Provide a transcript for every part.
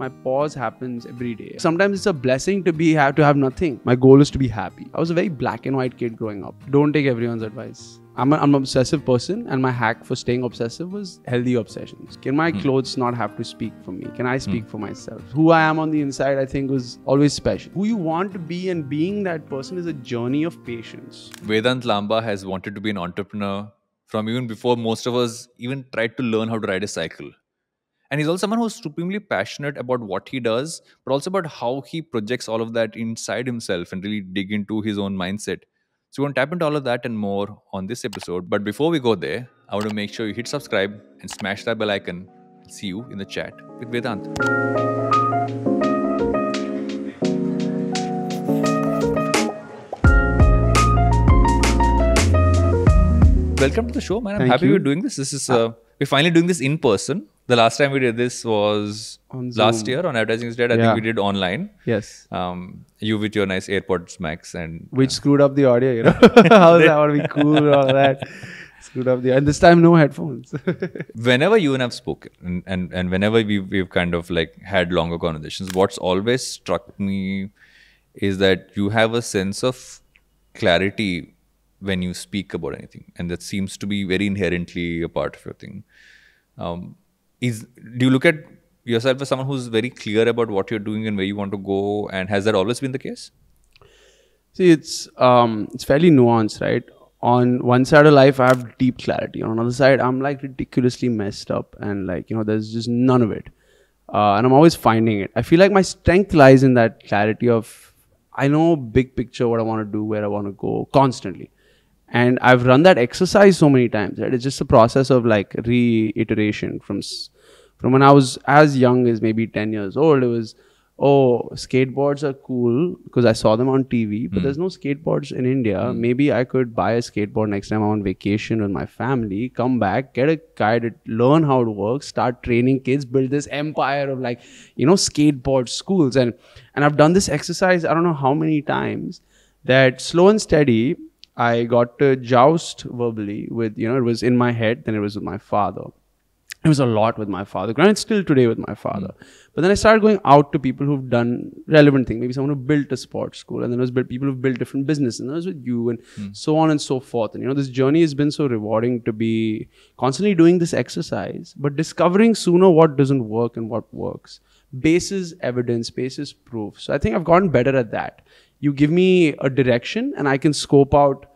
My pause happens every day. Sometimes it's a blessing to be have to have nothing. My goal is to be happy. I was a very black and white kid growing up. Don't take everyone's advice. I'm, a, I'm an obsessive person, and my hack for staying obsessive was healthy obsessions. Can my hmm. clothes not have to speak for me? Can I hmm. speak for myself? Who I am on the inside, I think, was always special. Who you want to be and being that person is a journey of patience. Vedant Lamba has wanted to be an entrepreneur from even before most of us even tried to learn how to ride a cycle. And he's also someone who's supremely passionate about what he does, but also about how he projects all of that inside himself and really dig into his own mindset. So, we're going to tap into all of that and more on this episode. But before we go there, I want to make sure you hit subscribe and smash that bell icon. See you in the chat with Vedant. Welcome to the show, man. I'm Thank happy you. we're doing this. This is uh, we're finally doing this in person. The last time we did this was last year on Advertising is Dead. I Yeah. think we did online. Yes. Um, you with your nice AirPods Max and Which screwed up the audio, you know? How's that? Want to be cool and all that? Screwed up the. And this time, no headphones. whenever you and I've spoken and, and, and whenever we, we've kind of like had longer conversations, what's always struck me is that you have a sense of clarity when you speak about anything. And that seems to be very inherently a part of your thing. Um, is Do you look at yourself as someone who's very clear about what you're doing and where you want to go? And has that always been the case? See, it's um, it's fairly nuanced, right? On one side of life, I have deep clarity. On another side, I'm like ridiculously messed up, and like you know, there's just none of it. Uh, and I'm always finding it. I feel like my strength lies in that clarity of I know big picture what I want to do, where I want to go constantly. And I've run that exercise so many times. Right? It's just a process of like reiteration from from when I was as young as maybe 10 years old. It was, oh, skateboards are cool because I saw them on TV, but hmm. there's no skateboards in India. Hmm. Maybe I could buy a skateboard next time I'm on vacation with my family, come back, get a guide, learn how it works, start training kids, build this empire of like, you know, skateboard schools. And and I've done this exercise, I don't know how many times, that slow and steady, I got to joust verbally with, you know, it was in my head, then it was with my father it was a lot with my father. Granted, still today with my father. Hmm. But then I started going out to people who've done relevant things. Maybe someone who built a sports school, and then it was people who've built different businesses, and then it was with you, and hmm. so on and so forth. And you know, this journey has been so rewarding to be constantly doing this exercise, but discovering sooner what doesn't work and what works. Basis evidence, basis proof. So I think I've gotten better at that. You give me a direction, and I can scope out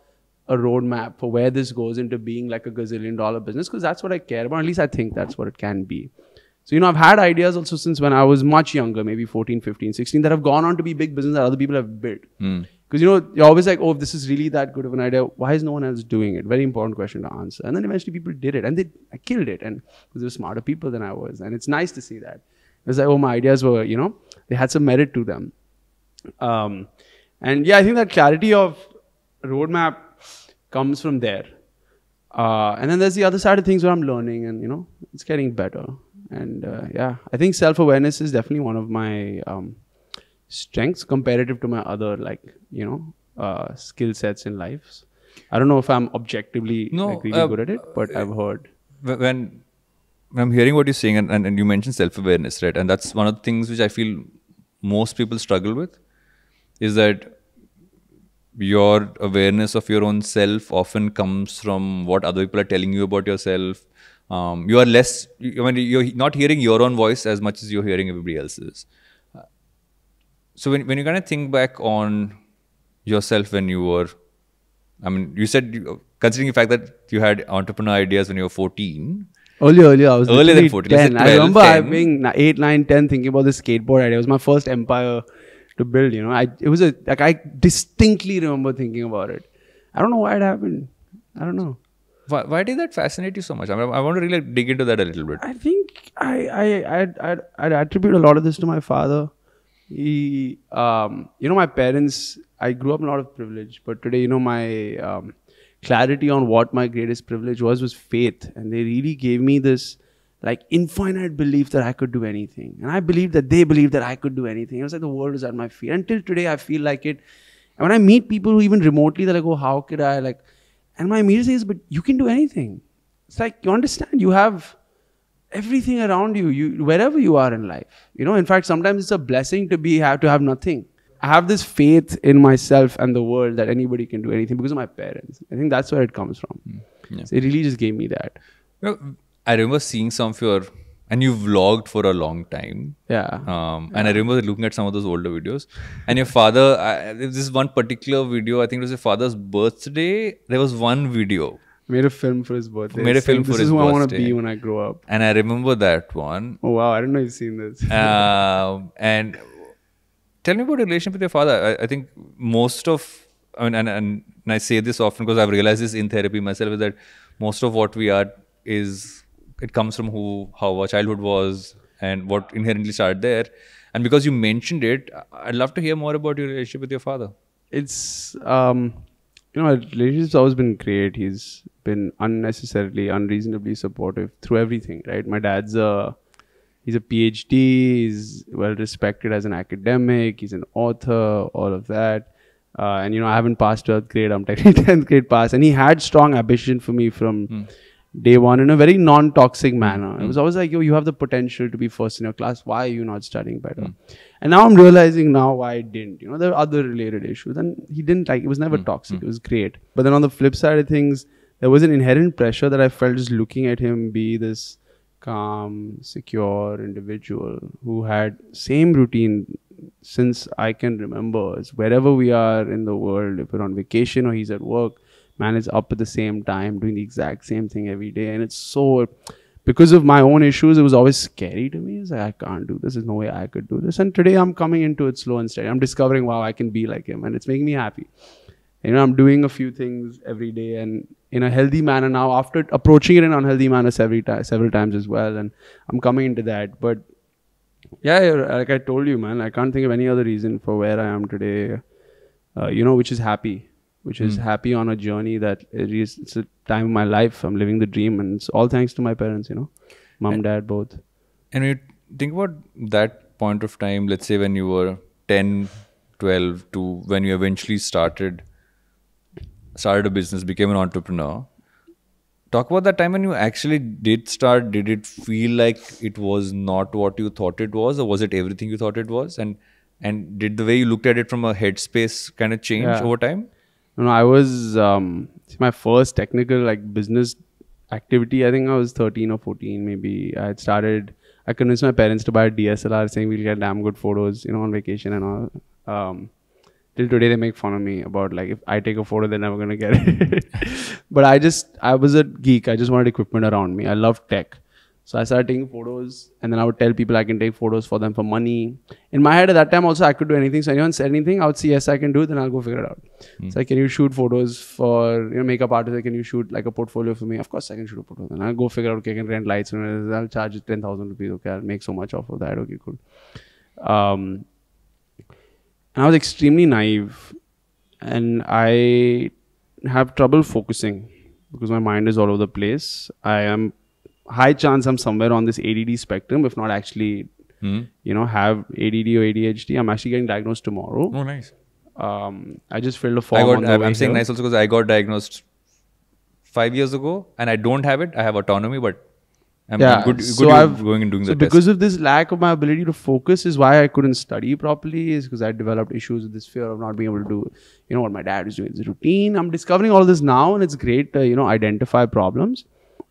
a roadmap for where this goes into being like a gazillion dollar business because that's what I care about. At least I think that's what it can be. So, you know, I've had ideas also since when I was much younger, maybe 14, 15, 16, that have gone on to be big business that other people have built. Because, you know, you're always like, oh, if this is really that good of an idea, why is no one else doing it? Very important question to answer. And then eventually people did it and they I killed it. And because they were smarter people than I was. And it's nice to see that. It was like, oh, my ideas were, you know, they had some merit to them. Um, and yeah, I think that clarity of roadmap comes from there. Uh, and then there's the other side of things where I'm learning and, you know, it's getting better. And uh, yeah, I think self awareness is definitely one of my um, strengths comparative to my other, like, you know, uh, skill sets in life. I don't know if I'm objectively No, like, really uh, good at it, but I've heard. When when I'm hearing what you're saying, and, and, and you mentioned self awareness, right? And that's one of the things which I feel most people struggle with is that your awareness of your own self often comes from what other people are telling you about yourself. Um, you are less, I mean, you're not hearing your own voice as much as you're hearing everybody else's. Uh, So when, when you kind of think back on yourself when you were, I mean, you said, considering the fact that you had entrepreneur ideas when you were 14, Earlier, earlier, I was Earlier than 14, let's 10. I 12, remember I 10. being 8, 9, 10 thinking about this skateboard idea. It was my first empire to build, you know. I It was a, like, I distinctly remember thinking about it. I don't know why it happened. I don't know. Why, why did that fascinate you so much? I, mean, I want to really dig into that a little bit. I think I, I, I'd, I'd, I'd attribute a lot of this to my father. He, um, you know, my parents, I grew up in a lot of privilege, but today, you know, my um, clarity on what my greatest privilege was was faith. And they really gave me this like infinite belief that I could do anything. And I believed that they believed that I could do anything. It was like the world was at my feet. Until today, I feel like it. And when I meet people who even remotely, they're like, oh, how could I? Like, and my immediate is, but you can do anything. It's like, you understand, you have everything around you, you wherever you are in life. You know, in fact, sometimes it's a blessing to be have to have nothing. I have this faith in myself and the world that anybody can do anything because of my parents. I think that's where it comes from. Hmm. Yeah. So it really just gave me that. Know, I remember seeing some of your, and you vlogged for a long time. Yeah. Um, and I remember looking at some of those older videos. And your father, I, this one particular video, I think it was your father's birthday. There was one video. Made a film for his birthday. Made a film for his birthday. this is who I want to be when I grow up. And I remember that one. Oh wow, I don't know if you've seen this. um, and tell me about your relationship with your father. I, I think most of, I mean, and, and, and I say this often because I've realized this in therapy myself is that most of what we are is it comes from who how our childhood was and what inherently started there. And because you mentioned it, I'd love to hear more about your relationship with your father. it's um you know our relationship's always been great. He's been unnecessarily unreasonably supportive through everything right? My dad's a he's a phd he's well respected as an academic. He's an author all of that. Uh, and you know i haven't passed 12th grade. I'm technically 10th grade pass and he had strong ambition for me from day one in a very non-toxic manner. It hmm. was always like, yo, you have the potential to be first in your class. Why are you not studying better? Hmm. And now I'm realizing now why I didn't. You know, there are other related issues. And he didn't like it was never hmm. toxic. It was great. But then on the flip side of things, there was an inherent pressure that I felt just looking at him be this calm, secure individual who had same routine since I can remember. It's wherever we are in the world, if we're on vacation or he's at work, man is up at the same time doing the exact same thing every day. And it's so because of my own issues, it was always scary to me. It's like I can't do this. There's no way I could do this. And today I'm coming into it slow and steady. I'm discovering wow, I can be like him, and it's making me happy. You know, I'm doing a few things every day and in a healthy manner now. After approaching it in unhealthy manner several times, several times as well, and I'm coming into that. But yeah, like I told you, man, I can't think of any other reason for where I am today. Uh, you know, which is happy, which is hmm. happy on a journey that it is. It's a time of my life. I'm living the dream, and it's all thanks to my parents. You know, mom, dad, both. And when you think about that point of time, let's say when you were 10, 12 to when you eventually started started a business, became an entrepreneur. Talk about that time when you actually did start. Did it feel like it was not what you thought it was, or was it everything you thought it was? And and did the way you looked at it from a headspace kind of change Yeah. over time? No, know, I was um, my first technical like business activity. I think I was 13 or 14, maybe. I had started. I convinced my parents to buy a DSLR, saying we'll get damn good photos, you know, on vacation and all. Um, till today, they make fun of me about like if I take a photo, they're never gonna get it. but I just I was a geek. I just wanted equipment around me. I loved tech. So I started taking photos, and then I would tell people I can take photos for them for money. In my head at that time, also I could do anything. So anyone said anything, I would say yes, I can do it. Then I'll go figure it out. It's like, can you shoot photos for you know makeup artist? Like, can you shoot like a portfolio for me? Of course, I can shoot a portfolio. Then I'll go figure out. Okay, I can rent lights. And I'll charge ten thousand rupees. Okay, I'll make so much off of that. Okay, cool. Um, and I was extremely naive, and I have trouble focusing because my mind is all over the place. I am high chance I'm somewhere on this ADD spectrum, if not actually, Hmm. you know, have ADD or ADHD. I'm actually getting diagnosed tomorrow. Oh, nice. Um, I just filled a I form. on got. the I'm way I'm saying nice also because I got diagnosed five years ago, and I don't have it. I have autonomy, but I'm, I'm good. good so I've going and doing so because test. of this lack of my ability to focus is why I couldn't study properly. Is because I developed issues with this fear of not being able to do, you know, what my dad is doing. It's routine. I'm discovering all this now, and it's great to you know identify problems.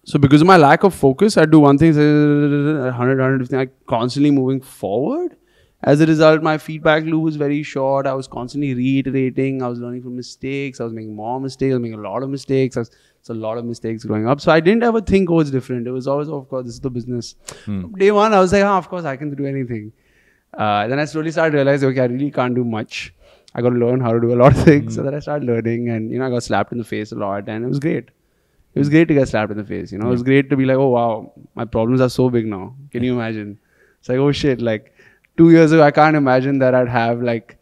So because of my lack of focus, I do one thing, a hundred, hundred thing, like constantly moving forward. As a result, my feedback loop was very short. I was constantly reiterating. I was learning from mistakes. I was making more mistakes. I was making a lot of mistakes. I was, it's a lot of mistakes growing up. So I didn't ever think, oh, it's different. It was always, oh, of course, this is the business. Day one, I was like, ah, of course, I can do anything. Uh, then I slowly started realizing, okay, I really can't do much. I got to learn how to do a lot of things. So then I started learning, and you know, I got slapped in the face a lot, and it was great. It was great to get slapped in the face. You know, it was great to be like, oh wow, my problems are so big now. Can you imagine? It's like, oh shit, like two years ago, I can't imagine that I'd have like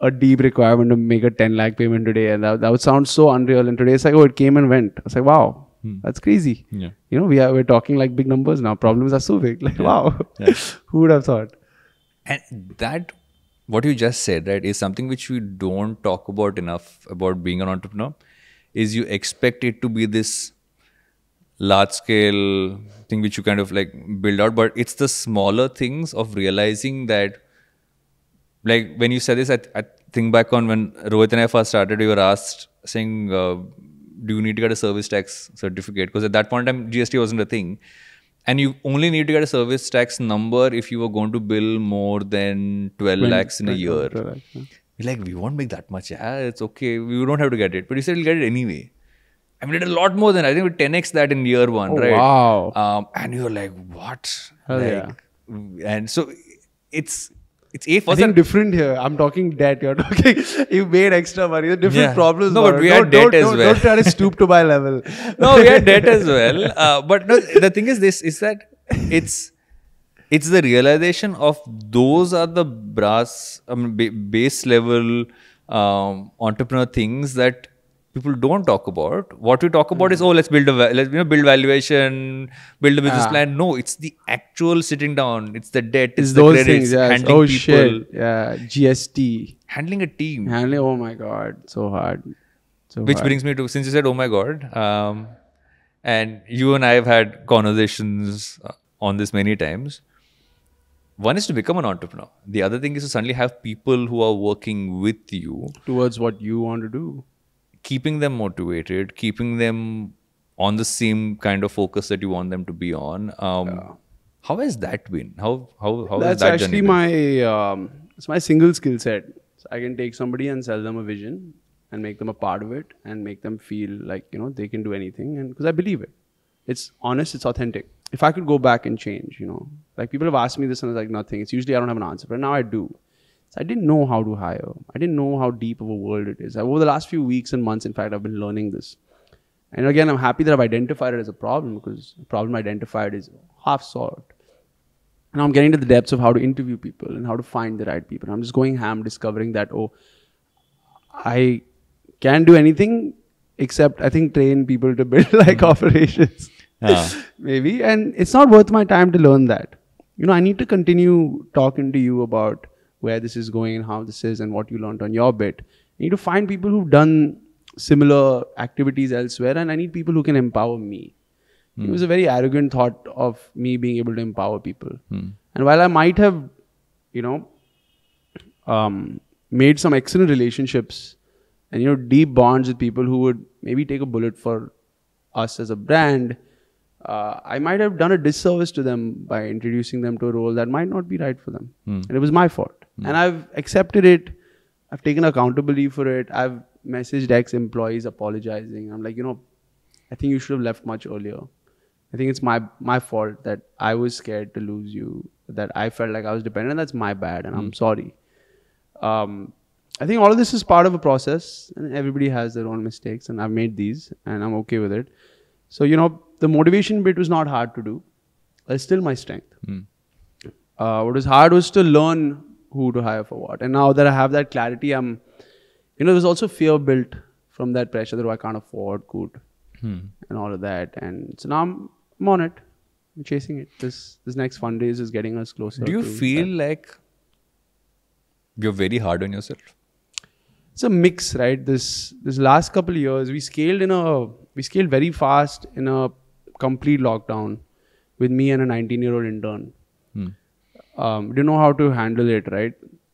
a deep requirement to make a 10 lakh payment today. And that, that would sound so unreal. And today it's like, oh, it came and went. I was like, wow, hmm. that's crazy. Yeah. You know, we are we're talking like big numbers now. Problems are so big. Like, wow. Who would have thought? And that, what you just said, right, is something which we don't talk about enough about being an entrepreneur. Is you expect it to be this large scale thing which you kind of like build out but it's the smaller things of realizing that like when you said this I, I think back on when rohit and i first started we were asked saying uh, do you need to get a service tax certificate? Because at that point in time gst wasn't a thing. And you only need to get a service tax number if you were going to bill more than 12 lakhs in a year we're like we won't make that much yeah it's okay we don't have to get it but you said you'll get it anyway I mean, did a lot more than I think we 10x that in year one, Oh, right? wow. Um, and you're like, what? Hell like, And so it's it's a I first think different here. I'm talking debt. You're talking. You made extra money. There's different Yeah. problems. No, but we had debt don't, as don't, well. Don't try to stoop to my level. no, we had debt as well. Uh, but no, the thing is this is that it's it's the realization of those are the brass mean, base level um, entrepreneur things that people don't talk about. What we talk about is oh let's build a let's you know build valuation, build a business Ah. plan. No, it's the actual sitting down. It's the debt. It's, It's the those credits, things. Yes. handling Oh people, shit. Yeah. GST. handling a team. Handling. Oh my god. So hard. So Which hard. brings me to since you said, "Oh my God," um, and you and I have had conversations uh, on this many times. One is to become an entrepreneur. The other thing is to suddenly have people who are working with you, towards what you want to do. keeping them motivated, keeping them on the same kind of focus that you want them to be on. Um, How has that been? How how how has That's that actually my um, it's my single skill set. So I can take somebody and sell them a vision and make them a part of it and make them feel like you know they can do anything and because I believe it. It's honest. It's authentic. If I could go back and change, you know, like people have asked me this and I was like nothing. It's usually I don't have an answer, but now I do. So I didn't know how to hire. I didn't know how deep of a world it is. Over the last few weeks and months, in fact, I've been learning this. And again, I'm happy that I've identified it as a problem because the problem identified is half solved. Now I'm getting to the depths of how to interview people and how to find the right people. I'm just going ham, discovering that oh, I can do anything except I think train people to build like operations, Ah. maybe. And it's not worth my time to learn that. You know, I need to continue talking to you about where this is going and how this is and what you learned on your bit. I need to find people who've done similar activities elsewhere, and I need people who can empower me. It was a very arrogant thought of me being able to empower people. And while I might have, you know, um, made some excellent relationships and you know deep bonds with people who would maybe take a bullet for us as a brand, uh, I might have done a disservice to them by introducing them to a role that might not be right for them, and it was my fault. And I've accepted it. I've taken accountability for it. I've messaged ex-employees apologizing. I'm like, you know, I think you should have left much earlier. I think it's my my fault that I was scared to lose you. That I felt like I was dependent. That's my bad, and I'm sorry. Um, I think all of this is part of a process, and everybody has their own mistakes, and I've made these, and I'm okay with it. So you know, the motivation bit was not hard to do. It's still my strength. Uh, what was hard was to learn who to hire for what. And now that I have that clarity, I'm, you know, there's also fear built from that pressure that oh, I can't afford good and all of that. And so now I'm, I'm on it. I'm chasing it. This this next fundraise is getting us closer. Do you feel that. like you're very hard on yourself? it's a mix, right? This this last couple of years, we scaled in a we scaled very fast in a complete lockdown with me and a 19 year old intern. Um, didn't know how to handle it, right?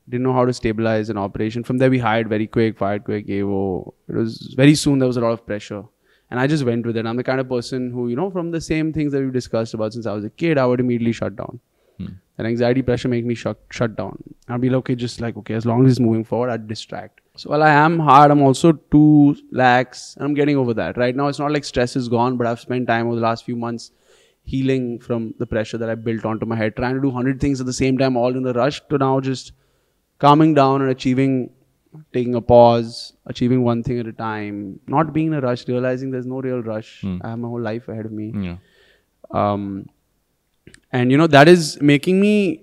Didn't know how to stabilize an operation. From there, we hired very quick, fired quick, AVO. It was very soon. There was a lot of pressure, and I just went with it. I'm the kind of person who, you know, from the same things that we've discussed about since I was a kid, I would immediately shut down. And anxiety pressure make me shut shut down. I'll be like, okay, just like okay, as long as it's moving forward, I'd distract. So while I am hard, I'm also too lax, and I'm getting over that. Right now, it's not like stress is gone, but I've spent time over the last few months healing from the pressure that I built onto my head, trying to do hundred things at the same time, all in a rush, to now just calming down and achieving, taking a pause, achieving one thing at a time, not being in a rush, realizing there's no real rush. I have my whole life ahead of me Yeah. um, and you know that is making me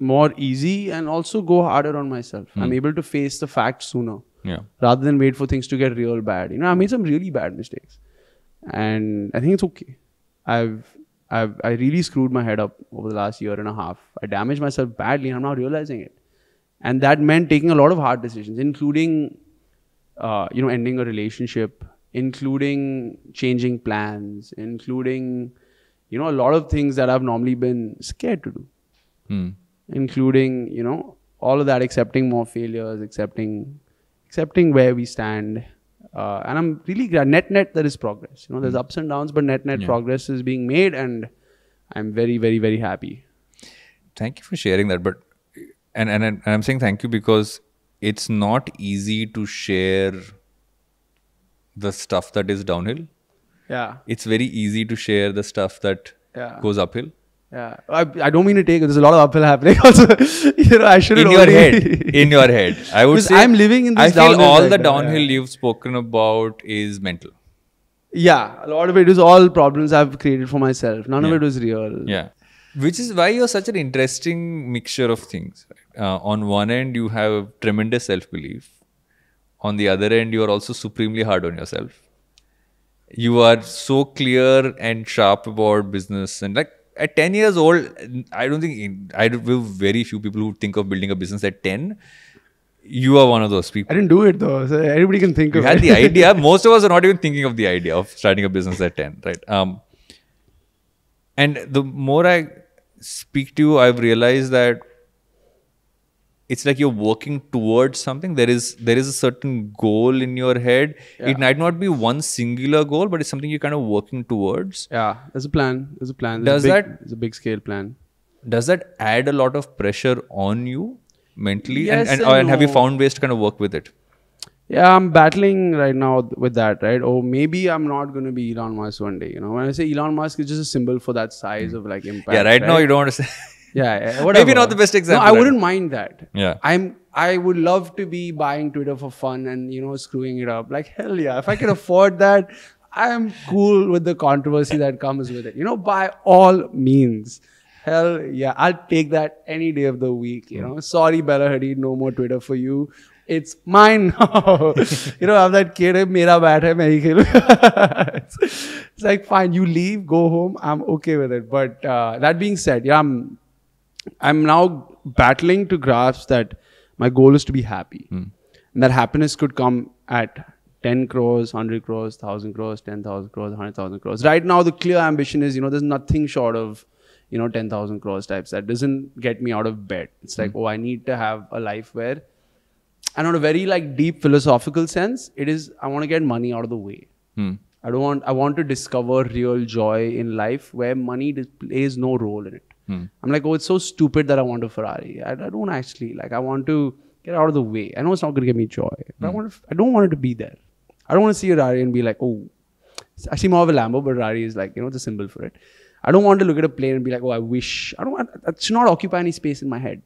more easy and also go harder on myself. I'm able to face the facts sooner Yeah. rather than wait for things to get real bad. You know i made some really bad mistakes and i think it's okay. I've i've i really screwed my head up over the last year and a half. I damaged myself badly and i'm now realizing it. And that meant taking a lot of hard decisions including uh, you know ending a relationship including changing plans, including, you know, a lot of things that I've normally been scared to do, Hmm. Including, you know, all of that, accepting more failures, accepting, accepting where we stand. Uh, and I'm really glad. Net net, there is progress. You know, there's ups and downs, but net net Yeah. progress is being made, and I'm very, very, very happy. Thank you for sharing that. But and and, and I'm saying thank you because it's not easy to share the stuff that is downhill. Yeah, It's very easy to share the stuff that Yeah. goes uphill. Yeah. I, I don't mean to take it. There's a lot of uphill happening. Also, you know, I shouldn't. In your head, in your head, I would say I'm living in I this feel all right the now, downhill yeah. you've spoken about is mental. Yeah, a lot of it is all problems I've created for myself. None of Yeah. it was real. Yeah. Which is why you're such an interesting mixture of things. Uh, on one end, you have tremendous self belief. On the other end, you are also supremely hard on yourself. You are so clear and sharp about business. And like at 10 years old, I don't think, I know very few people who think of building a business at 10. You are one of those people. I didn't do it though. So everybody can think You of had it. the idea. Most of us are not even thinking of the idea of starting a business at 10, right? Um, and the more I speak to you, I've realized that it's like you're working towards something. There is there is a certain goal in your head. It might not be one singular goal, but it's something you're kind of working towards. yeah, there's a plan. There's a plan. There's Does a big, that- There's a big scale plan. Does that add a lot of pressure on you mentally? Yes and, and, and and have you found ways to kind of work with it? Yeah, I'm battling right now with that, right? Oh, maybe I'm not going to be Elon Musk one day. You know, when I say Elon Musk, it's just a symbol for that size hmm. of like impact. Yeah, right, now you don't want to say. Yeah, yeah, whatever. not the best example, No, I wouldn't mind that. Yeah. I'm. I would love to be buying Twitter for fun and you know screwing it up. Like hell yeah, if I can afford that, I am cool with the controversy that comes with it. You know, by all means. Hell yeah, I'll take that any day of the week. You know, sorry Bella Hadid, no more Twitter for you. It's mine now. you know, I'm that kid. Mera bat hai, main hi it's, it's like fine, you leave, go home. I'm okay with it. But uh, that being said, yeah, I'm I'm now battling to grasp that my goal is to be happy. And that happiness could come at 10 crores, 100 crores, 1000 crores, 10,000 crores, 100,000 crores. Right now, the clear ambition is, you know, there's nothing short of, you know, 10,000 crores types. That doesn't get me out of bed. It's like, oh, I need to have a life where, and on a very like deep philosophical sense, it is, I want to get money out of the way. Hmm. I don't want. I want to discover real joy in life where money plays no role in it. Hmm. I'm like, oh, it's so stupid that I want a Ferrari. I, I don't actually like. I want to get out of the way. I know it's not going to give me joy, but I hmm. want. To, I don't want it to be there. I don't want to see a Ferrari and be like, oh, it's actually more of a Lambo, but Ferrari is like you know the symbol for it. I don't want to look at a plane and be like, oh, I wish. I don't want. That should not occupy any space in my head.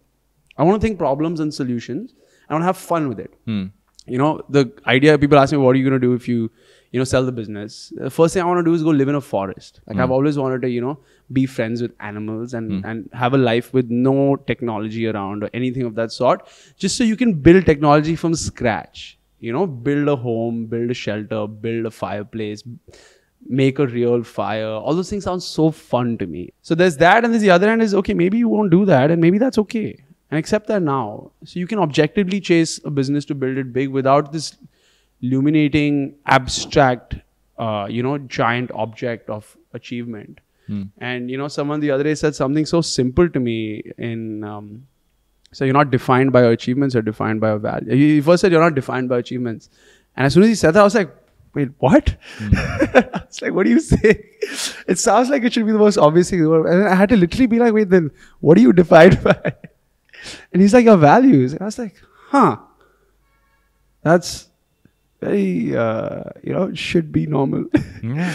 I want to think problems and solutions. I want to have fun with it Hmm. you know the idea people ask me what are you going to do if you you know sell the business the first thing i want to do is go live in a forest like i've hmm. always wanted to you know be friends with animals and and have a life with no technology around or anything of that sort just so you can build technology from scratch. You know build a home build a shelter build a fireplace make a real fire. All those things sound so fun to me. So there's that and there's the other end is okay maybe you won't do that and maybe that's okay. And accept that now. So you can objectively chase a business to build it big without this illuminating abstract uh, you know giant object of achievement and you know someone the other day said something so simple to me in um, so you're not defined by your achievements, you're defined by your value. He first said you're not defined by achievements. And as soon as he said that, I was like, wait, what? I was like, what do you say? It sounds like it should be the most obvious thing in the world. And I had to literally be like, wait, then what are you defined by? And he's like, your values. And I was like, huh. That's very, uh, you know, it should be normal. Yeah.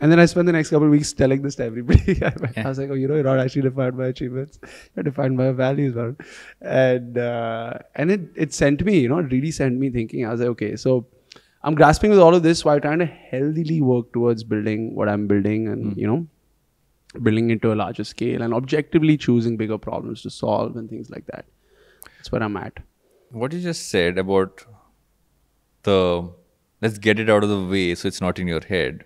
And then I spent the next couple of weeks telling this to everybody. I was like, oh, you know, you're not actually defined by achievements. You're defined by your values, man. And uh, and it it sent me, you know, it really sent me thinking. I was like, okay, so I'm grasping with all of this while trying to healthily work towards building what I'm building and, you know, building it to a larger scale and objectively choosing bigger problems to solve and things like that. That's where I'm at. What you just said about the let's get it out of the way so it's not in your head.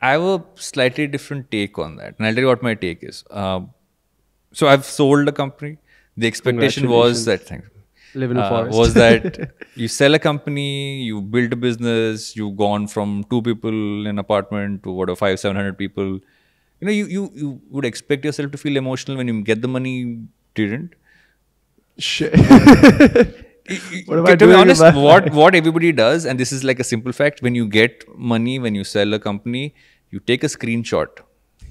I have a slightly different take on that. And I'll tell you what my take is. Um, so I've sold a company. The expectation was that thanks. Live in a uh, forest. was that you sell a company, you build a business, you've gone from two people in an apartment to what, a five, seven hundred people. You know, you, you, you would expect yourself to feel emotional when you get the money, didn't. Shit. what am I to be honest, what what everybody does, and this is like a simple fact: when you get money, when you sell a company, you take a screenshot,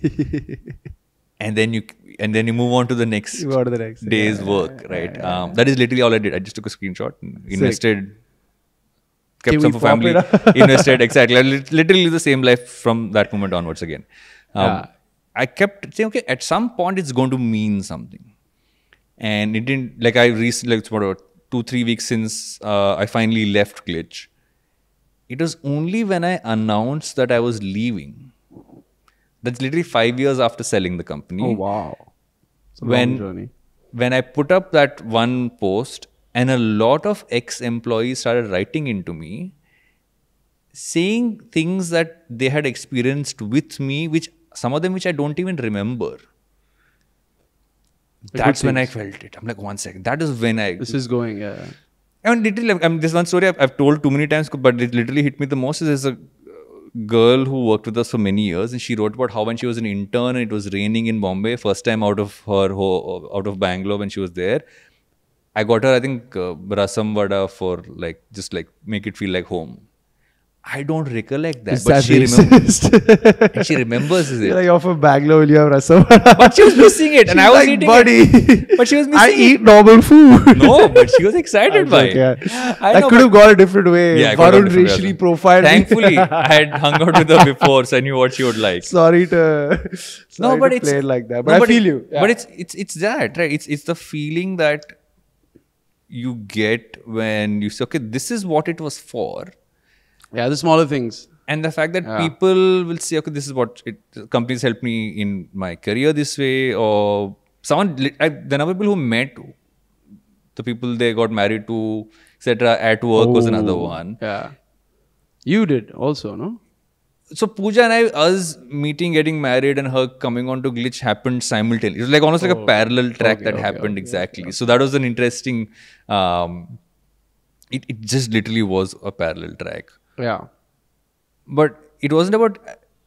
and then you and then you move on to the next to the next. day's yeah, work, yeah, right? yeah, Um, that is literally all I did. I just took a screenshot, and invested, kept Can some for family, pop it up? invested exactly. Literally the same life from that moment onwards again. Um, Yeah. I kept saying, okay, at some point it's going to mean something, and it didn't. Like I recently, like about two three weeks since uh, I finally left Glitch. It was only when I announced that I was leaving. That's literally five years after selling the company Oh wow. When journey. when I put up that one post and a lot of ex-employees started writing into me saying things that they had experienced with me which some of them which I don't even remember good that's when I felt it I'm like one second that is when I This is going. Yeah. I mean, literally, I mean, this one story I've, I've told too many times, but it literally hit me the most. Is there's a uh, girl who worked with us for many years, and she wrote about how when she was an intern and it was raining in Bombay, first time out of her out of Bangalore when she was there, I got her I think uh, rasam vada for like just like make it feel like home. I don't recollect that, Is but that she remembers. she remembers You're it. like you're from Bangalore, will you have rasam? But she was missing it, and She's I was like, eating buddy. it. But she was missing. I missing eat normal food. No, but she was excited by joking, it. yeah. I know, could have gone a different way. Yeah, I got Varun racially ways. profiled. Thankfully, I had hung out with her before, so I knew what she would like. sorry to sorry no, but to it's play it like that. But no, I feel it- you. But it's it's it's that right. It's it's the feeling that you get when you say, okay, this is what it was for, yeah, the smaller things. and the fact that Yeah. people will say, okay, this is what it companies helped me in my career this way, or someone, I, the number of people who met the people they got married to, etc. At work was another one. Yeah. You did also, no? so Pooja and I, us meeting, getting married, and her coming on to Glitch happened simultaneously. It was like almost like a parallel track Oh, Okay, that okay, happened okay, exactly. So that was an interesting. Um, it it just literally was a parallel track, Yeah. but it wasn't about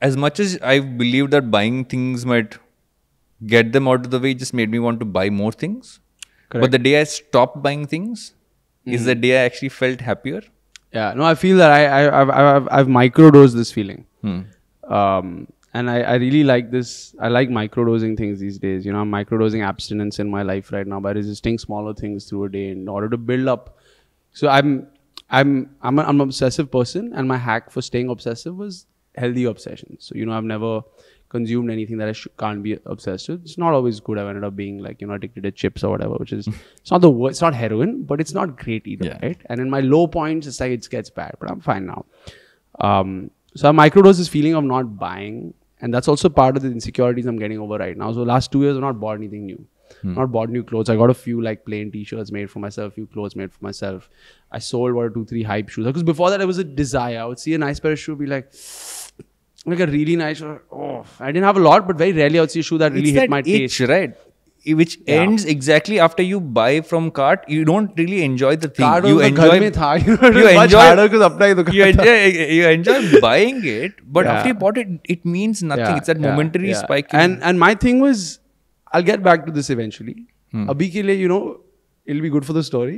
as much as I believed that buying things might get them out of the way. It just made me want to buy more things. But the day I stopped buying things is the day I actually felt happier. Yeah. No, I feel that I, I I've, I've, I've microdosed this feeling. Um, and I, I really like this. I like microdosing things these days. You know, I'm microdosing abstinence in my life right now by resisting smaller things through a day in order to build up. So I'm, I'm, I'm, a, I'm an obsessive person, and my hack for staying obsessive was healthy obsession. So you know, I've never consumed anything that I sh- can't be obsessed with. It's not always good. I've ended up being like you know addicted to chips or whatever, which is it's not the worst. It's not heroin, but it's not great either, Yeah. right? And in my low points, it's like it gets bad, but I'm fine now. Um, so I microdose this feeling of not buying, and that's also part of the insecurities I'm getting over right now. So last two years, I've not bought anything new. Hmm. Not bought new clothes. I got a few like plain t-shirts made for myself, few clothes made for myself. I sold one or two, three hype shoes. Because before that, it was a desire. I would see a nice pair of shoes, be like, like a really nice. Oh, I didn't have a lot, but very rarely I would see a shoe that really it's hit that my itch, taste. Right which yeah. ends exactly after you buy from cart you don't really enjoy the thing you enjoy, tha, you, you, enjoy you enjoy you enjoy buying it but yeah. after you bought it it means nothing yeah. it's that momentary spike and and my thing was I'll get back to this eventually. Hmm. Abhi ke liye, you know, it'll be good for the story.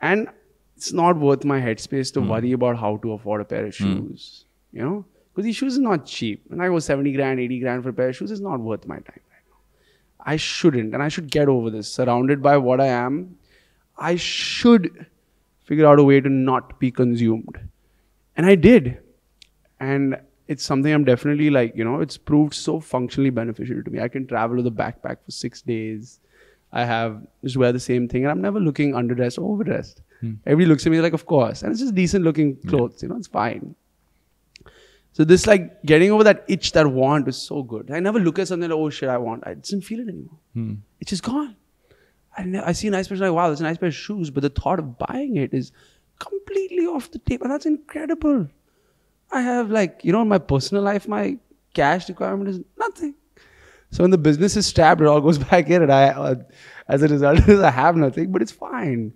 And it's not worth my headspace Hmm. to worry about how to afford a pair of shoes. You know? Because these shoes are not cheap. When I go 70 grand, 80 grand for a pair of shoes, it's not worth my time right now. I shouldn't, and I should get over this. Surrounded by what I am, I should figure out a way to not be consumed. And I did. And it's something I'm definitely like, you know, it's proved so functionally beneficial to me. I can travel with a backpack for six days. I have just wear the same thing, and I'm never looking underdressed or overdressed. Hmm. Everybody looks at me like, of course, and it's just decent looking clothes, you know, it's fine. So this like getting over that itch, that want is so good. I never look at something like, oh shit, I want. I didn't feel it anymore. Hmm. It's just gone. I, I see a nice pair, like wow, that's a nice pair of shoes, but the thought of buying it is completely off the table. And that's incredible. I have like, you know, in my personal life, my cash requirement is nothing. So when the business is strapped, it all goes back in, and I, uh, as a result, I have nothing. But it's fine.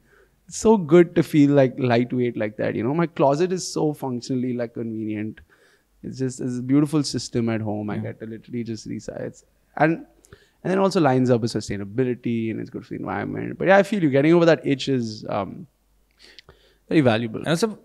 It's so good to feel like lightweight like that. You know, my closet is so functionally like convenient. It's just it's a beautiful system at home. I get to literally just resize and and then also lines up with sustainability and it's good for the environment. But yeah, I feel you getting over that itch is um, very valuable. And a,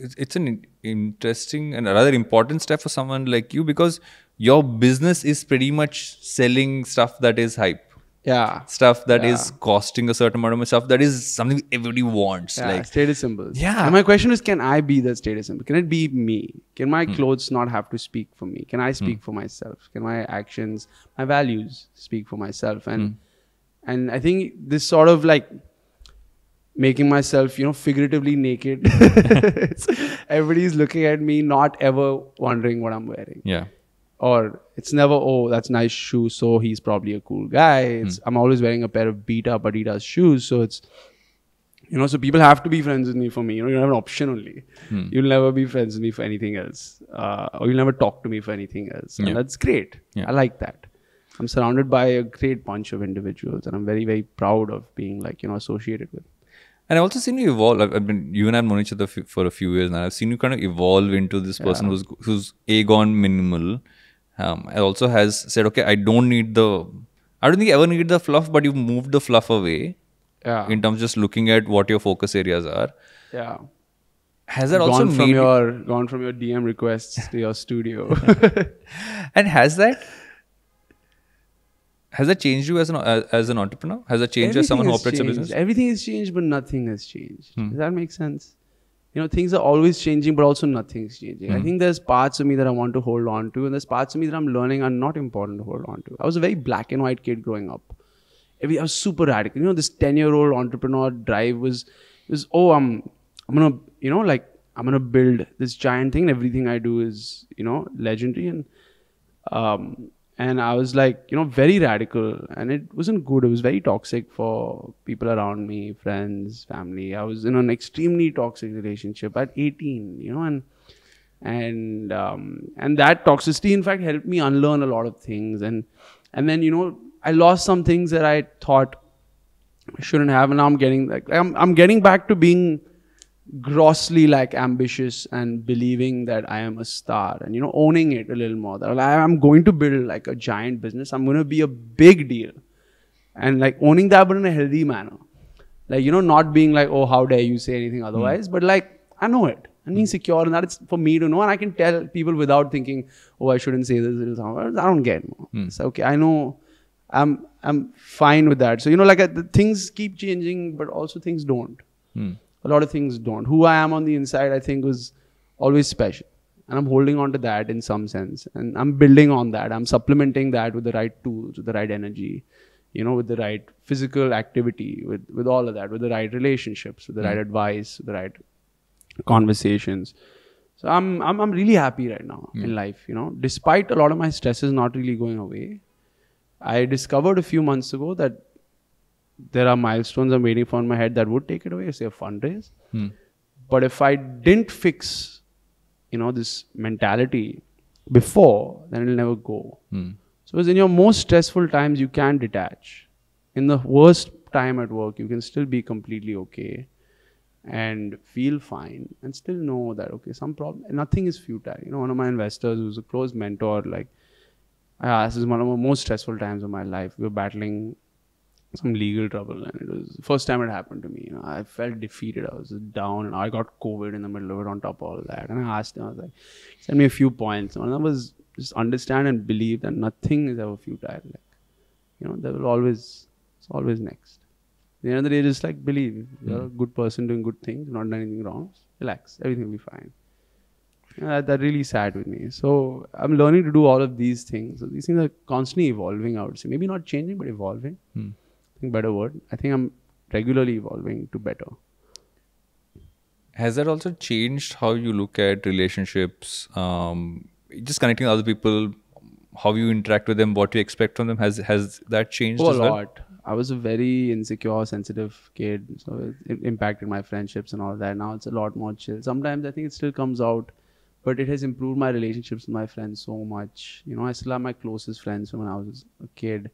it's, it's an interesting and rather important step for someone like you because your business is pretty much selling stuff that is hype. Yeah. Stuff that is Yeah. costing a certain amount of stuff that is something everybody wants. Yeah, Like, status symbols. Yeah. And my question is, can I be that status symbol? Can it be me? Can Hmm. my clothes not have to speak for me? Can I speak for myself? Can my actions, my values speak for myself? And Hmm. and I think this sort of like making myself, you know, figuratively naked. Everybody's looking at me, not ever wondering what I'm wearing. Yeah. or it's never oh that's nice shoes so he's probably a cool guy. It's, i'm always wearing a pair of beat up adidas shoes so it's you know so people have to be friends with me for me. You know you don't have an option only. You'll never be friends with me for anything else uh, or you'll never talk to me for anything else. And Yeah. that's great. Yeah. i like that. I'm surrounded by a great bunch of individuals and i'm very very proud of being like you know associated with And I've also seen you evolve. I've, I've been you and I've known each other f- for a few years now. I've seen you kind of evolve into this person who's who's a gone minimal. Um, and also has said, okay, I don't need the. I don't think you ever needed the fluff, but you moved the fluff away yeah in terms of just looking at what your focus areas are. yeah Has that also gone from made your gone from your dm requests to your studio and has that has that changed you as an as, an entrepreneur? Has that changed you as someone who operates a business? Everything has changed, but nothing has changed. Hmm. Does that make sense? You know, things are always changing, but also nothing's changing. Hmm. I think there's parts of me that I want to hold on to, and there's parts of me that I'm learning are not important to hold on to. I was a very black and white kid growing up. I was super radical. You know, this 10 year old entrepreneur drive was, was oh, I'm, I'm gonna, you know, like, I'm gonna build this giant thing. Everything I do is, you know, legendary. And um, and I was like, you know, very radical, and it wasn't good. It was very toxic for people around me, friends, family. I was in an extremely toxic relationship at 18, you know, and and um, and that toxicity, in fact, helped me unlearn a lot of things, and and then you know, I lost some things that I thought I shouldn't have, and now I'm getting like I'm I'm getting back to being grossly like ambitious and believing that I am a star and you know owning it a little more. That I- I'm going to build like a giant business. I'm going to be a big deal, and like owning that but in a healthy manner. Like you know, not being like, oh, how dare you say anything otherwise, but like I know it and being secure in that it's for me to know, and I can tell people without thinking, oh, I shouldn't say this. It'll sound. I don't get. It's okay. I know. I'm I'm fine with that. So you know, like uh, the things keep changing, but also things don't Hmm. A lot of things don't. Who I am on the inside, I think, was always special. And I'm holding on to that in some sense. And I'm building on that. I'm supplementing that with the right tools, with the right energy, you know, with the right physical activity, with, with all of that, with the right relationships, with the right mm. advice, with the right conversations. So I'm, I'm, I'm really happy right now mm. in life, you know, despite a lot of my stresses not really going away. I discovered a few months ago that there are milestones I'm waiting for in my head that would take it away, say a fundraise. Hmm. But if I didn't fix, you know, this mentality before, then it'll never go. Hmm. So it's in your most stressful times, you can detach. In the worst time at work, you can still be completely okay and feel fine and still know that okay, some problem, nothing is futile. You know, one of my investors who's a close mentor, like, ah, this is one of the most stressful times of my life. We were battling some legal trouble and it was the first time it happened to me you know. I felt defeated. I was down and i got covid in the middle of it on top of all that. And i asked him i was like send me a few points. And them was just understand and believe that nothing is ever futile like you know there will always it's always next. At the end of the day just like believe. You're a good person doing good things not done anything wrong. Relax. Everything will be fine. You know, that, that really sat with me. So i'm learning to do all of these things. So these things are constantly evolving i would say. Maybe not changing but evolving. Hmm. Think better word. I think I'm regularly evolving to better. Has that also changed how you look at relationships? Um, just connecting with other people, how you interact with them, what you expect from them. Has has that changed Oh, a well? lot. I was a very insecure, sensitive kid, so it, it impacted my friendships and all that. Now it's a lot more chill. Sometimes I think it still comes out, but it has improved my relationships with my friends so much. You know, I still have my closest friends from when I was a kid,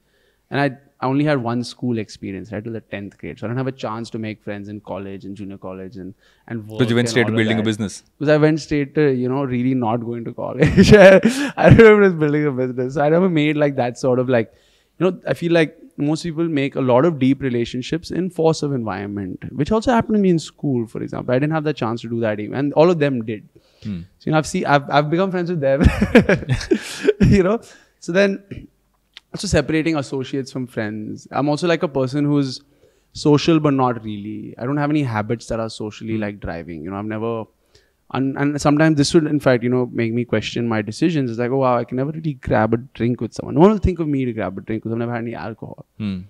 and I, I only had one school experience right to the tenth grade, so I don't have a chance to make friends in college and junior college and and work. So you went straight to building a business. Because I went straight to, you know, really not going to college. I remember just building a business. I never made like that sort of like, you know, I feel like most people make a lot of deep relationships in force of environment, which also happened to me in school, for example. I didn't have the chance to do that even, and all of them did. Hmm. So, you know, I've seen, I've, I've become friends with them, you know. So then, also separating associates from friends. I'm also like a person who's social but not really. I don't have any habits that are socially like driving. You know, I've never. And, and sometimes this would, in fact, you know, make me question my decisions. It's like, oh wow, I can never really grab a drink with someone. No one will think of me to grab a drink because I've never had any alcohol. Hmm.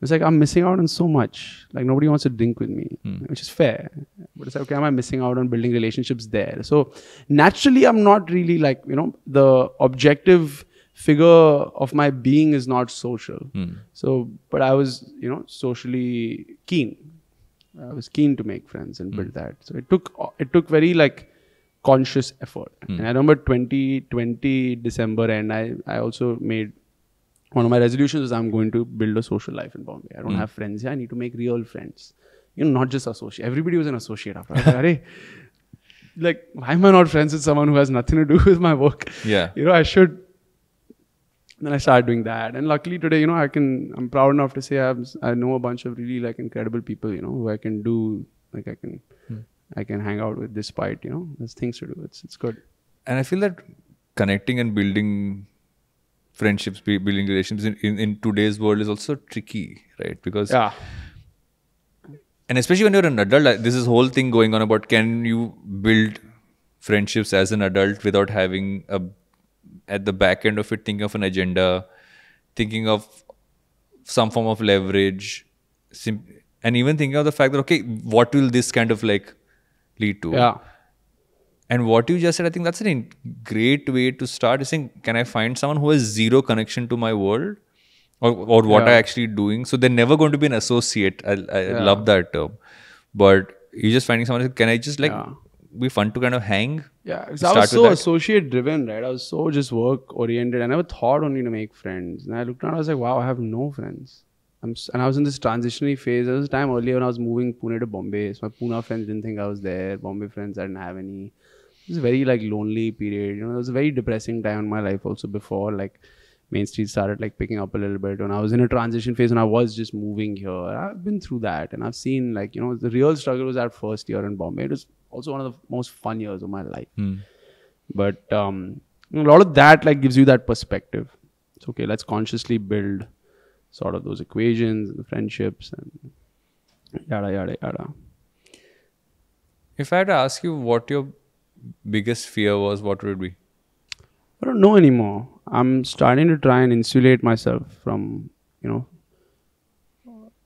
It's like I'm missing out on so much. Like nobody wants to drink with me, Hmm. which is fair. But it's like, okay, am I missing out on building relationships there? So naturally, I'm not really like you know the objective figure of my being is not social. Hmm. So, but I was you know socially keen. I was keen to make friends and hmm. build that. So it took it took very like conscious effort. Hmm. And I remember 2020 December, and I I also made one of my resolutions is I'm going to build a social life in Bombay. I don't hmm. have friends here. I need to make real friends. You know, not just associate. Everybody was an associate after. I was like, like, why am I not friends with someone who has nothing to do with my work? Yeah. You know, I should. Then I started doing that, and luckily today, you know, I can. I'm proud enough to say I'm, I know a bunch of really like incredible people. You know, who I can do like I can, hmm. I can hang out with despite you know there's things to do. It's it's good. And I feel that connecting and building friendships, building relationships in, in, in today's world is also tricky, right? Because Yeah. and especially when you're an adult, like, this is whole thing going on about can you build friendships as an adult without having a at the back end of it thinking of an agenda, thinking of some form of leverage, sim- and even thinking of the fact that okay, what will this kind of like lead to? Yeah. And what you just said, I think that's a great way to start. Is saying, can I find someone who has zero connection to my world, or or what Yeah. I actually doing? So they're never going to be an associate. I, I Yeah. love that term, but you're just finding someone. Can I just like Yeah. Be fun to kind of hang? Yeah, because I was so associate driven, right? I was so just work oriented. I never thought only to make friends. And I looked around, I was like, wow, I have no friends. I'm s- and I was in this transitionary phase. There was a time earlier when I was moving Pune to Bombay. So my Pune friends didn't think I was there. Bombay friends I didn't have any. It was a very like lonely period. You know, it was a very depressing time in my life also before like Mainstreet started like picking up a little bit. When I was in a transition phase and I was just moving here. I've been through that and I've seen like, you know, the real struggle was that first year in Bombay. It was also one of the most fun years of my life Hmm. but um, a lot of that like gives you that perspective it's okay let's consciously build sort of those equations the friendships and yada yada yada If I had to ask you what your biggest fear was, what would it be? I don't know anymore. I'm starting to try and insulate myself from you know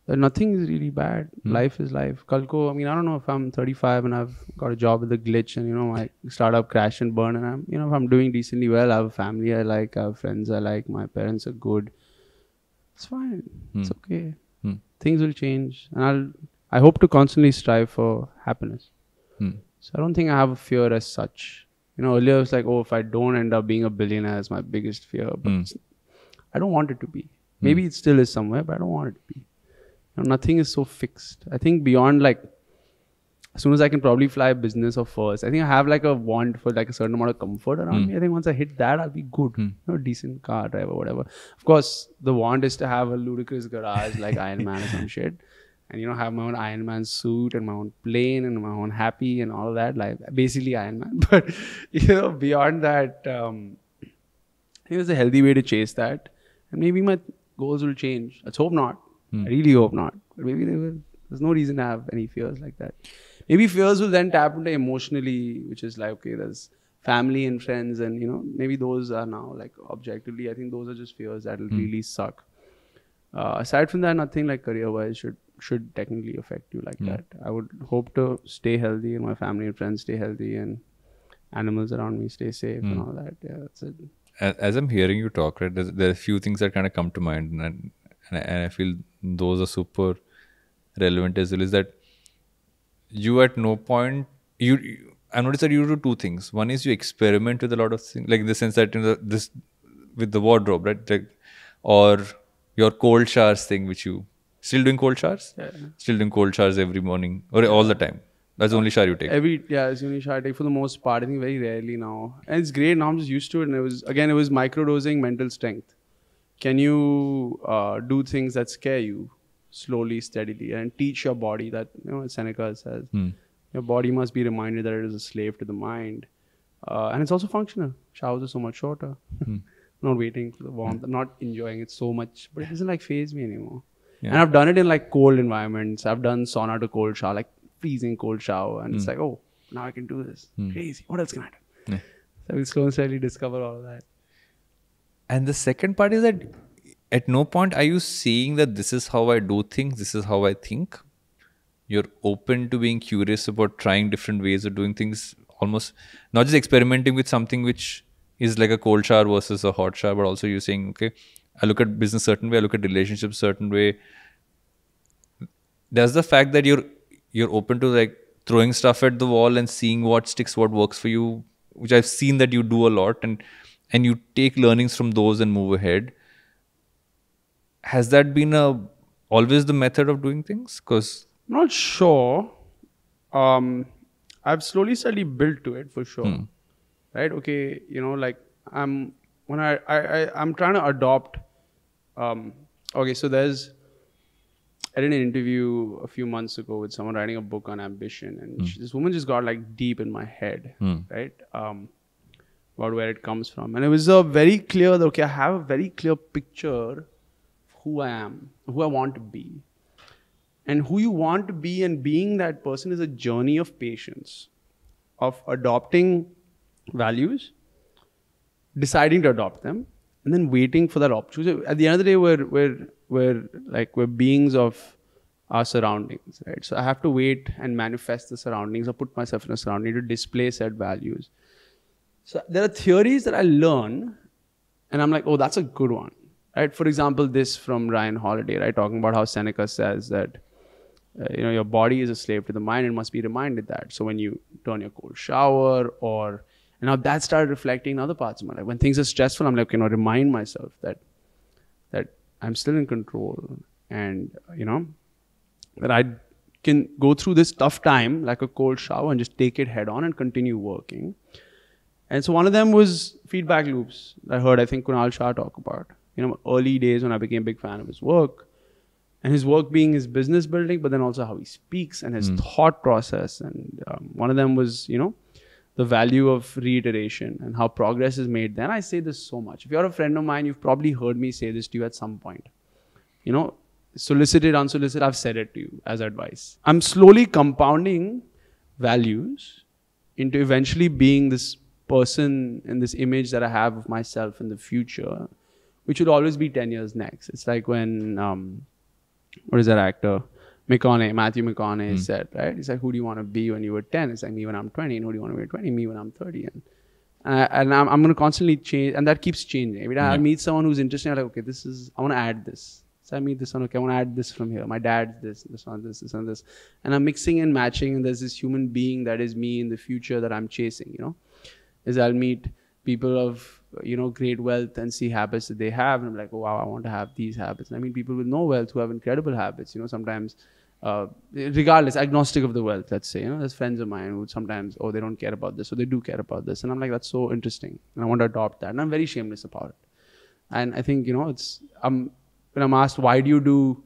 that nothing is really bad. Life is life. Kalko i mean i don't know if i'm 35 and i've got a job with a glitch and you know my startup crash and burn and i'm you know if i'm doing decently well i have a family i like i have friends i like my parents are good. It's fine. It's okay. Hmm. things will change. And i'll i hope to constantly strive for happiness. Hmm. so i don't think i have a fear as such you know earlier it was like oh if i don't end up being a billionaire is my biggest fear. But Hmm. it's- i don't want it to be. Hmm. Maybe it still is somewhere but i don't want it to be. You know, nothing is so fixed. I think beyond like as soon as i can probably fly a business or first i think i have like a want for like a certain amount of comfort around hmm. me. I think once i hit that i'll be good. Hmm. You know decent car driver whatever. Of course the want is to have a ludicrous garage like iron man or some shit and you know have my own iron man suit and my own plane and my own happy and all of that like basically iron man but you know beyond that um I think there's a healthy way to chase that. And maybe my goals will change. Let's hope not. I really hope not. But maybe they will. There's no reason to have any fears like that. Maybe fears will then tap into emotionally, which is like, okay, there's family and friends, and you know, maybe those are now like objectively, I think those are just fears that will really suck. Uh, aside from that, nothing like career wise should should technically affect you like hmm. that. I would hope to stay healthy and my family and friends stay healthy and animals around me stay safe and hmm. all that. Yeah, that's it. as, as I'm hearing you talk, right, there's, there are a few things that kind of come to mind, and and I, and I feel those are super relevant as well. Is that you at no point you I noticed that you do two things. One is you experiment with a lot of things, like in the sense that you know, this with the wardrobe, right? Like, or your cold showers thing, which you still doing cold showers, Yeah. still doing cold showers every morning or all the time. That's the only shower you take. Every yeah, it's only shot I take for the most part. I think very rarely now, and it's great now. I'm just used to it, and it was again it was microdosing mental strength. Can you uh, do things that scare you slowly, steadily, and teach your body that you know Seneca says Hmm. your body must be reminded that it is a slave to the mind, uh, and it's also functional. Showers are so much shorter. Hmm. not waiting for the warmth. Not enjoying it so much, but it doesn't like phase me anymore. Yeah. And I've done it in like cold environments. I've done sauna to cold shower, like freezing cold shower, and it's hmm. like, oh, now I can do this. Hmm. Crazy. What else can I do? Yeah. So we slowly, slowly discover all of that. And the second part is that at no point are you seeing that this is how I do things, this is how I think. You're open to being curious about trying different ways of doing things, almost not just experimenting with something which is like a cold shower versus a hot shower, but also you're saying, okay, I look at business certain way, I look at relationships certain way. Does the fact that you're you're open to like throwing stuff at the wall and seeing what sticks, what works for you, which I've seen that you do a lot, and and you take learnings from those and move ahead. Has that been a always the method of doing things? Because I'm not sure. Um, I've slowly, slowly built to it for sure. Right? Okay, you know, like I'm when I I, I I'm trying to adopt. Um, okay, so there's. I did an interview a few months ago with someone writing a book on ambition, and she, this woman just got like deep in my head, right? Um, about where it comes from, and it was a very clear okay, I have a very clear picture of who I am, who I want to be, and who you want to be and being that person is a journey of patience, of adopting values, deciding to adopt them, and then waiting for that opportunity. At the end of the day, we're we're we're like we're beings of our surroundings, right? So I have to wait and manifest the surroundings or put myself in a surrounding to display said values. So there are theories that I learn, and I'm like, oh, that's a good one, right? For example, this from Ryan Holiday, right, talking about how Seneca says that uh, you know your body is a slave to the mind and must be reminded that. So when you turn your cold shower or and now that started reflecting in other parts of my life. When things are stressful, I'm like, you know, remind myself that that I'm still in control and you know that I can go through this tough time like a cold shower and just take it head on and continue working. And so one of them was feedback loops. I heard I think Kunal Shah talk about. You know, early days when I became a big fan of his work. And his work being his business building, but then also how he speaks and his thought process. And um, one of them was, you know, the value of reiteration and how progress is made. Then I say this so much. If you're a friend of mine, you've probably heard me say this to you at some point. You know, solicited, unsolicited, I've said it to you as advice. I'm slowly compounding values into eventually being this person and this image that I have of myself in the future, which would always be 10 years next. It's like when, um, what is that actor? McConaughey, Matthew McConaughey hmm. said, right? He said, who do you want to be when you were 10? It's like me when I'm 20. And who do you want to be at 20? Me when I'm 30. And, and, I, and I'm, I'm going to constantly change. And that keeps changing. Every time I meet someone who's interesting, I'm like, okay, this is, I want to add this. So I meet this one, okay, I want to add this from here. My dad's this, this one, this, this, and this. And I'm mixing and matching. And there's this human being that is me in the future that I'm chasing, you know? Is I'll meet people of you know great wealth and see habits that they have and i'm like oh wow i want to have these habits and i mean people with no wealth who have incredible habits you know sometimes uh, regardless agnostic of the wealth let's say you know there's friends of mine who sometimes oh they don't care about this or they do care about this and i'm like that's so interesting and i want to adopt that and i'm very shameless about it. And i think you know it's i'm when i'm asked why do you do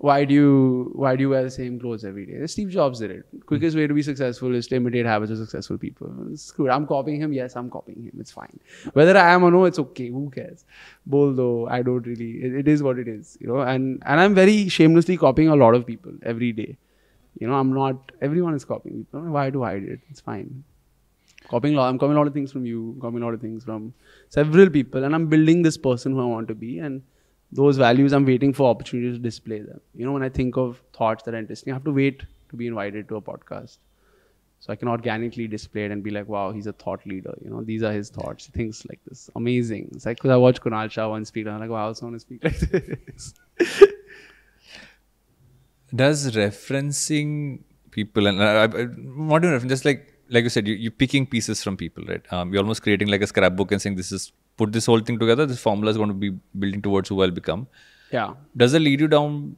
why do you why do you wear the same clothes every day? Steve Jobs did it. Hmm. Quickest way to be successful is to imitate habits of successful people. Screw it. I'm copying him. Yes, I'm copying him. It's fine. Whether I am or no, it's okay. Who cares? Bold though, I don't really. It, it is what it is, you know. And and I'm very shamelessly copying a lot of people every day. You know, I'm not. Everyone is copying people. Why do I hide it? It's fine. Copying lot. I'm copying a lot of things from you. Copying a lot of things from several people, and I'm building this person who I want to be. And those values i'm waiting for opportunities to display them. You know when i think of thoughts that are interesting i have to wait to be invited to a podcast so i can organically display it and be like wow he's a thought leader. You know these are his thoughts things like this. Amazing. It's like because i watched kunal shah once speak and i'm like wow i also want to speak like this. Does referencing people and I, I, not even reference, just like like you said, you, you're picking pieces from people, right? Um, you're almost creating like a scrapbook and saying, this is, put this whole thing together, this formula is going to be building towards who I'll become. Yeah. Does it lead you down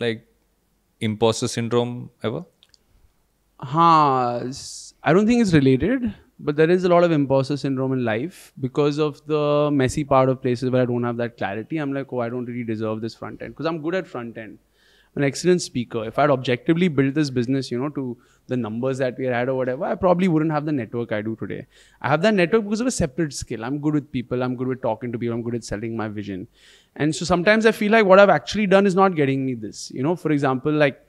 like imposter syndrome ever? Huh, I don't think it's related, but there is a lot of imposter syndrome in life because of the messy part of places where I don't have that clarity. I'm like, oh, I don't really deserve this front end because I'm good at front end an excellent speaker. If I'd objectively built this business, you know, to the numbers that we had or whatever, I probably wouldn't have the network I do today. I have that network because of a separate skill. I'm good with people. I'm good with talking to people. I'm good at selling my vision. And so sometimes I feel like what I've actually done is not getting me this. You know, for example, like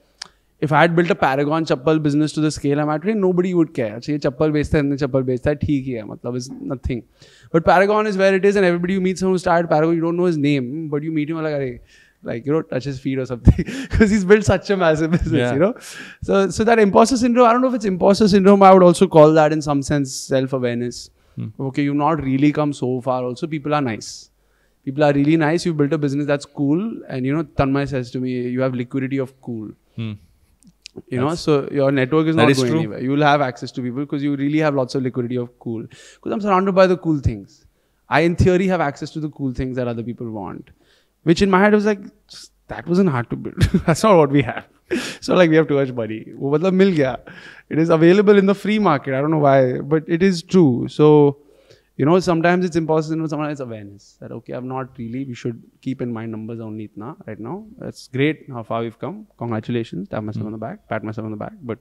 if I had built a Paragon chappal business to the scale I'm at today, nobody would care. So, chappal and the chappal based that he here. matlab is nothing. But Paragon is where it is and everybody you meet someone who started Paragon, you don't know his name, but you meet him like, like you know touch his feet or something because he's built such a massive business, Yeah. you know. So so that imposter syndrome, I don't know if it's imposter syndrome. I would also call that in some sense self awareness. Okay, you've not really come so far. Also, people are nice. People are really nice. You've built a business that's cool, and you know Tanmay says to me, you have liquidity of cool. Hmm. You know, so your network is not is going true. anywhere. You will have access to people because you really have lots of liquidity of cool. Because I'm surrounded by the cool things. I, in theory, have access to the cool things that other people want Which in my head was like, that wasn't hard to build. That's not what we have. So like we have too much money. वो मतलब मिल गया. It is available in the free market. I don't know why, but it is true. So you know, sometimes it's impossible, sometimes it's awareness that okay, I've not really. We should keep in mind numbers only itna right now. That's great how far we've come. Congratulations, tap myself on the back, pat myself on the back. But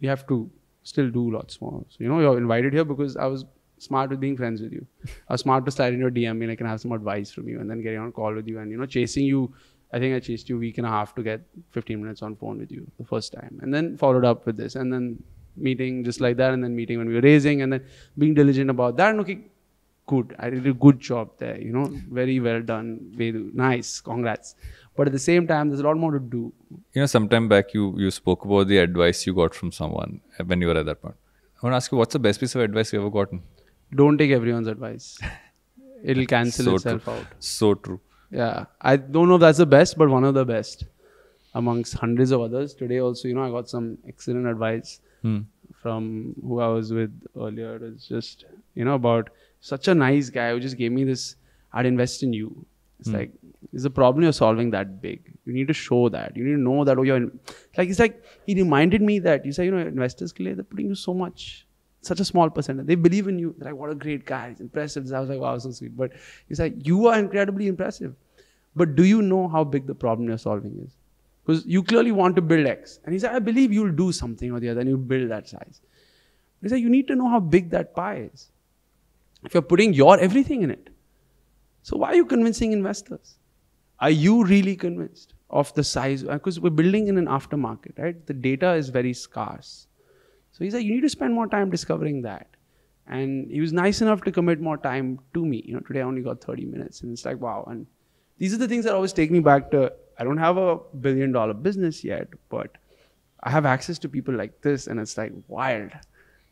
we have to still do lots more. So you know, you're invited here because I was smart with being friends with you. Was smart to slide in your DM and I can have some advice from you, and then getting on a call with you, and you know, chasing you. I think I chased you a week and a half to get 15 minutes on phone with you the first time, and then followed up with this, and then meeting just like that, and then meeting when we were raising, and then being diligent about that. And okay, good. I did a good job there. You know, very well done. Very nice. Congrats. But at the same time, there's a lot more to do. You know, sometime back you you spoke about the advice you got from someone when you were at that point. I want to ask you, what's the best piece of advice you ever gotten? Don't take everyone's advice. It'll cancel So itself true. out. So true. Yeah, I don't know if that's the best, but one of the best amongst hundreds of others. Today also, you know, I got some excellent advice Hmm. from who I was with earlier. It's just, you know, about such a nice guy who just gave me this, I'd invest in you. It's like, there's a problem you're solving that big. You need to show that. You need to know that, oh, you're, in, like, it's like, he reminded me that, you say, you know, investors, they're putting you so much, such a small percentage. They believe in you. They're like, what a great guy. He's impressive. I was like, wow, so sweet. But he's like, you are incredibly impressive. But do you know how big the problem you're solving is? Because you clearly want to build X. And he said, I believe you'll do something or the other and you'll build that size. He said, you need to know how big that pie is. If you're putting your everything in it. So why are you convincing investors? Are you really convinced of the size? Because we're building in an aftermarket, right? The data is very scarce. So he said, you need to spend more time discovering that. And he was nice enough to commit more time to me. You know, today I only got 30 minutes. And it's like, wow. And these are the things that always take me back to I don't have a billion dollar business yet, but I have access to people like this. And it's like wild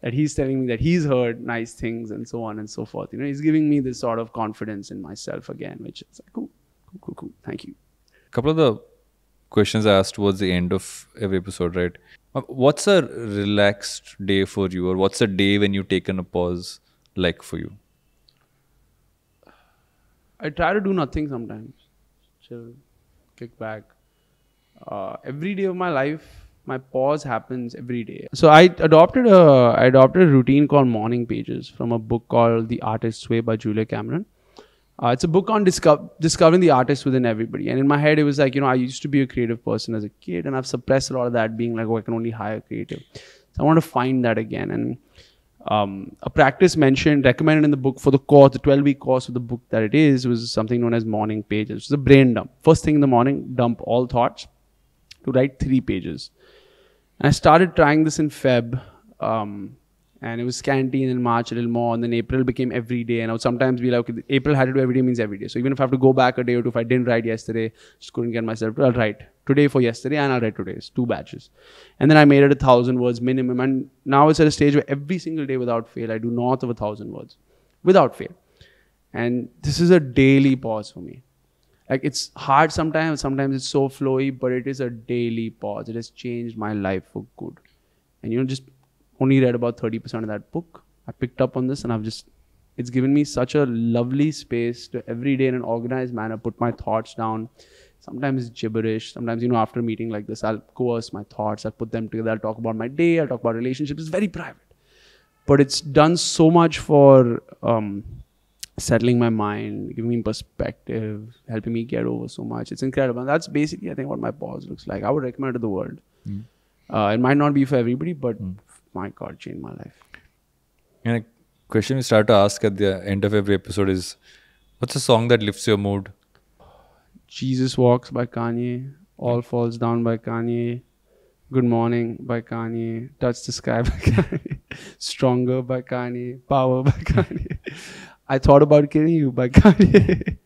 that he's telling me that he's heard nice things and so on and so forth. You know, he's giving me this sort of confidence in myself again, which is like, cool, cool, cool, cool. Thank you. A couple of the questions I asked towards the end of every episode, right? Uh, What's a relaxed day for you, or what's a day when you've taken a pause like for you? I try to do nothing sometimes. Chill, kick back. Uh, every day of my life, my pause happens every day. So I adopted a I adopted a routine called morning pages from a book called The Artist's Way by Julia Cameron. Uh, it's a book on discover, discovering the artist within everybody. And in my head, it was like, you know, I used to be a creative person as a kid, and I've suppressed a lot of that, being like, oh, I can only hire creative. So I want to find that again. And um, a practice mentioned, recommended in the book for the course, the 12 week course of the book that it is, was something known as morning pages. It's a brain dump. First thing in the morning, dump all thoughts to write three pages. And I started trying this in Feb, um, and it was scanty, in March a little more, and then April became every day. And I would sometimes be like, okay, April had to do every day means every day. So even if I have to go back a day or two, if I didn't write yesterday, just couldn't get myself to, I'll write today for yesterday, and I'll write today's two batches. And then I made it a thousand words minimum, and now it's at a stage where every single day without fail, I do north of a thousand words, without fail. And this is a daily pause for me like it's hard sometimes sometimes it's so flowy but it is a daily pause it has changed my life for good and you know just only read about 30% of that book. I picked up on this and I've just, it's given me such a lovely space to every day in an organized manner put my thoughts down. Sometimes gibberish. Sometimes, you know, after a meeting like this, I'll coerce my thoughts. I'll put them together. I'll talk about my day. I'll talk about relationships. It's very private. But it's done so much for um, settling my mind, giving me perspective, helping me get over so much. It's incredible. And that's basically, I think, what my pause looks like. I would recommend it to the world. Mm. Uh, it might not be for everybody, but Mm. My God, changed my life. And a question we start to ask at the end of every episode is, what's a song that lifts your mood? Jesus Walks by Kanye, All Falls Down by Kanye, Good Morning by Kanye, Touch the Sky by Kanye, Stronger by Kanye, Power by Kanye. I thought about killing you by Kanye.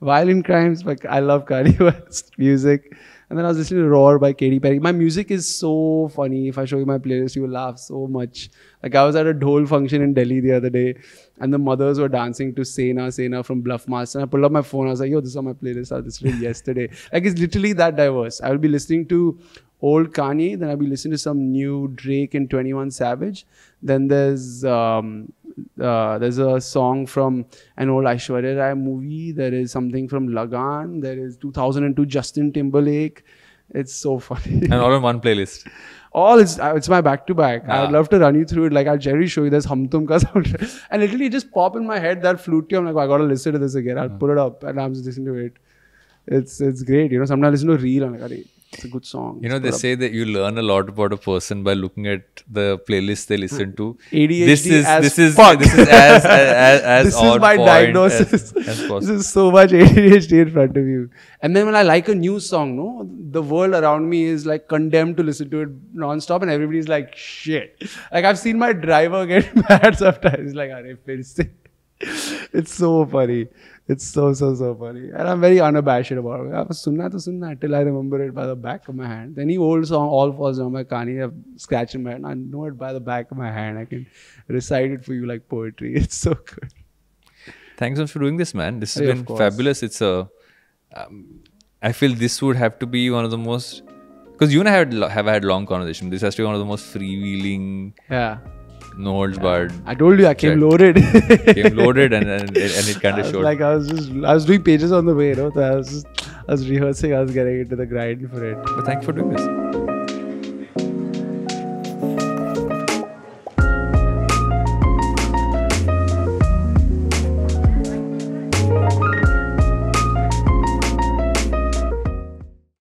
Violent Crimes by I love Kanye West music. And then I was listening to Roar by Katy Perry. My music is so funny. If I show you my playlist, you will laugh so much. Like I was at a dhol function in Delhi the other day, and the mothers were dancing to Sena Sena from Bluff Master. And I pulled up my phone. I was like, "Yo, this is on my playlist. I was listening yesterday." Like it's literally that diverse. I will be listening to old Kanye, then I'll be listening to some new Drake and Twenty One Savage. Then there's um, uh, there's a song from an old Aishwarya Rai movie. There is something from Lagaan. There is 2002 Justin Timberlake. It's so funny. And all on one playlist. All it's uh, it's my back to back. Ah. I'd love to run you through it. Like I'll generally show you there's Hum Tum Ka soundtrack. And literally it just pop in my head that flute. I'm like, I gotta listen to this again. Ah. I'll put it up and I'm just listening to it. It's it's great. You know, sometimes I listen to a reel. I'm like, "Arey, it's a good song. You know, they put up." say that you learn a lot about a person by looking at the playlist they listen to. ADHD this is as this is fuck. this is as as, as this is my diagnosis. As, as this is so much ADHD in front of you. And then when I like a new song, no, the world around me is like condemned to listen to it non-stop, and everybody's like, shit. Like I've seen my driver get mad sometimes. He's like, se." It's so funny. It's so so so funny, and I'm very unabashed about it. I was sunna to sunna till I remember it by the back of my hand. Any old song, all falls down my Kanye, I've scratched in my hand. I know it by the back of my hand. I can recite it for you like poetry. It's so good. Thanks so much for doing this, man. This has of been fabulous. It's a. Um, I feel this would have to be one of the most. Because you and I lo- have had long conversation. This has to be one of the most freewheeling, Yeah. No holds barred, I told you I came Check. loaded. came loaded, and and, and it kind of showed. like I was just I was doing pages on the way, you know. So I was just I was rehearsing. I was getting into the grind for it. but thank you for doing this.